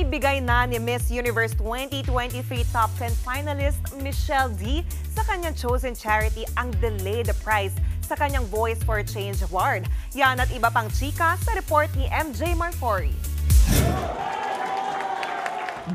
Naibigay na ni Miss Universe 2023 Top 10 finalist Michelle D sa kanyang chosen charity ang delayed prize sa kanyang Voice for Change Award. Yan at iba pang chika sa report ni MJ Marfori.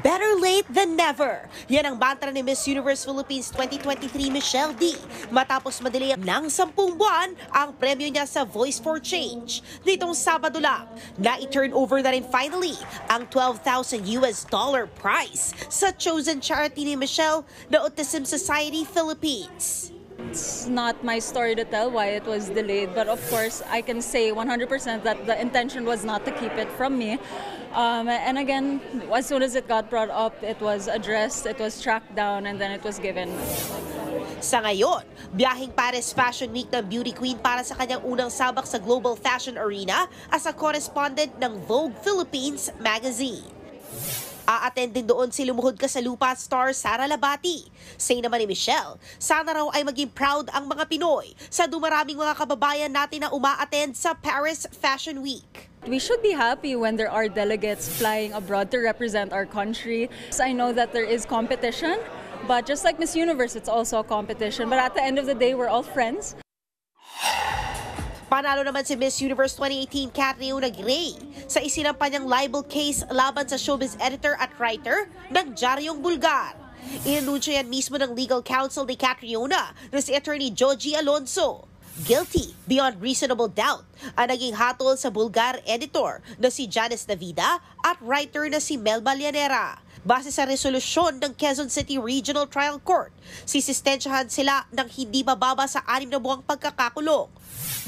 Better late than never. Yan ang bantra ni Miss Universe Philippines 2023 Michelle D. Matapos madali ng sampung buwan ang premyo niya sa Voice for Change. Nitong Sabado lang, na-turn over na rin finally ang 12,000 US dollar prize sa chosen charity ni Michelle na Autism Society Philippines. It's not my story to tell why it was delayed, but of course, I can say 100% that the intention was not to keep it from me. Um, and again, as soon as it got brought up, it was addressed, it was tracked down, and then it was given. Sa ngayon, biyahing Paris Fashion Week ng beauty queen para sa kanyang unang sabak sa global fashion arena as a correspondent ng Vogue Philippines magazine. A-attend din doon si lumuhod ka sa lupa star Sara Labati. Say naman ni Michelle, sana raw ay maging proud ang mga Pinoy sa dumaraming mga kababayan natin na uma-attend sa Paris Fashion Week. We should be happy when there are delegates flying abroad to represent our country. So I know that there is competition, but just like Miss Universe, it's also a competition. But at the end of the day, we're all friends. Panalo naman si Miss Universe 2018 Catriona Gray sa isinampa niyang libel case laban sa showbiz editor at writer ng Diaryong Bulgar. Inanunsyo yan mismo ng legal counsel ni Catriona na si attorney Joji Alonso. Guilty beyond reasonable doubt ang naging hatol sa Bulgar editor na si Janice Navida at writer na si Mel Balyanera. Base sa resolusyon ng Quezon City Regional Trial Court, sisistensyahan sila ng hindi bababa sa anim na buwang pagkakakulong.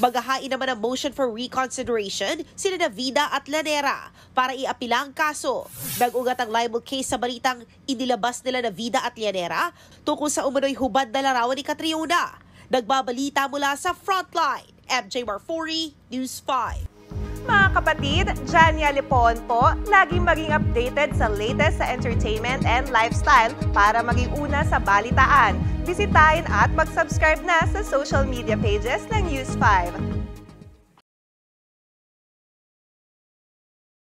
Maghahain naman ang motion for reconsideration sina Navida at Lanera para iapila ang kaso. Nag-ugat ang libel case sa balitang inilabas nila Navida at Lanera tungkol sa umano'y hubad na larawan ni Catriona. Nagbabalita mula sa Frontline. MJ Marfori, News 5. Mga kapatid, Jania Lipon po, laging maging updated sa latest sa entertainment and lifestyle para maging una sa balitaan. Bisitahin at mag-subscribe na sa social media pages ng News 5.